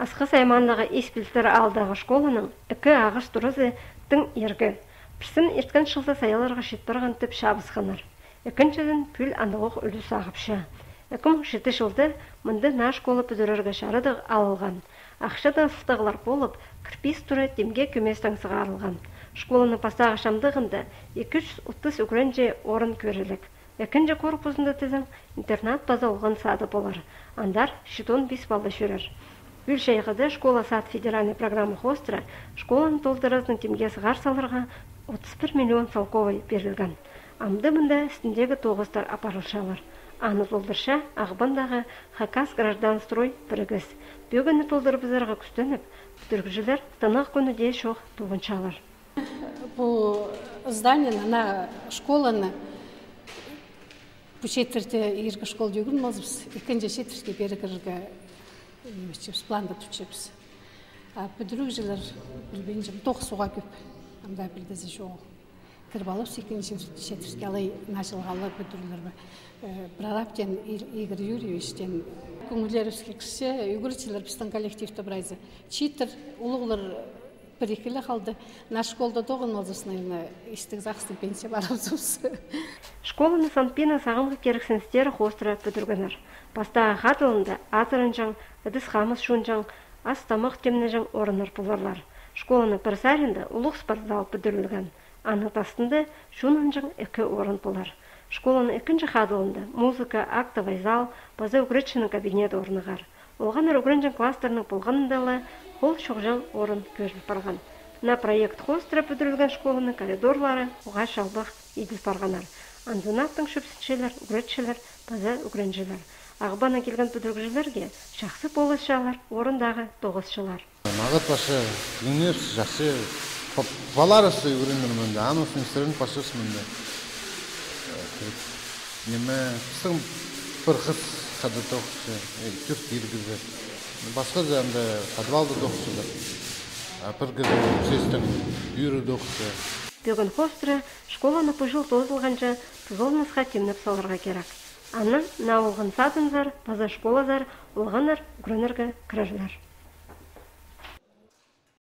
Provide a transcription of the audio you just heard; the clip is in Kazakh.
Асқы сайманлығы испилтер алдағы школаның үкі ағыш тұрызы тың ергі. Пірсін ерткін шылса саяларға шет барған тіп шабысқанар. Екіншіден пүл андығық үлі сағыпша. 2007 жылды мұнды на школы бүдірерге шарыдық алылған. Ақшада сықтағылар болып, кірпис тұры демге көместің сығарылған. Школаны пастағы шамдығында 230 үгіренже орын көрілік. Екінші корпусында тізім интернат база сады болар. Андар шитон бис балды шүрер. Гүл шайғыды школа сад федеральный программы хостыра школаны толтырызның темге сығар салырға 31 миллион салковой берілген. Амды мұнда үстіндегі тоғыздар апарылшалар. Аны толдырша ағбандағы Хакас граждан строй бірігіз. Бөгіні толдырбызарға күстеніп, бүтіргіжілер тынық күні де шоқ туғыншалар. Бұл здание, на школаны bu четвертте иргі школ жүгін мазбыз. Екінші четвертке бері кіргі емесчебіз, планда түчебіз. А бүдірік жылар тоқ суға көп. Анда білдізі жоқ. Кіріп алып, екінші четвертке алай нашылғалы бүдірлер Игорь Юрьевичтен көңілдерімізге кішсе, үйгірчілер біздің коллективті бірайзы. Читер, ұлығылар бір екілі қалды. На школда тоғын малзысына істік зақсты пенсия барабызбыз. Школаны санпина сағымғы керексенстері хостыра бүдіргінір. Бастағы қатылында атырынжан, ыдыс қамыз шунжан, ас тамақ темнежан орыныр бұларлар. Школаны пірсарында ұлық спортзал бүдірілген. Анытастында шунынжан екі орын бұлар. Школаны екінші қадылында музыка, актовый зал, үгретшінің кабинет орнығар. Оған үгренжен кластерның болғанындалы ол шоғжан орын көріліп барған. На проект хостыра бүдірілген школының коридорлары оға шалбақ еділ барғанар. Андынаттың шөпсіншелер, үгретшілер, база үгренжелер. Ағбана келген бүдіргіжілерге шақсы полысшалар, орындағы тоғызшылар. Мағыт башы, дүниер жақсы, баларысы үгренірмінде, анусын сырын пашысмында. Неме, қыз қады тоқшы, түрт ергізі. Басқа жанда подвалды тоқшылар. Бір кізі сестің үйрі тоқшы. Бүгін хостыры школаны пыжыл тозылғанша тузолнысқа темніп салырға керек. Аны науылғын садынзар, база школазар, олғанар үгренерге кірірлер.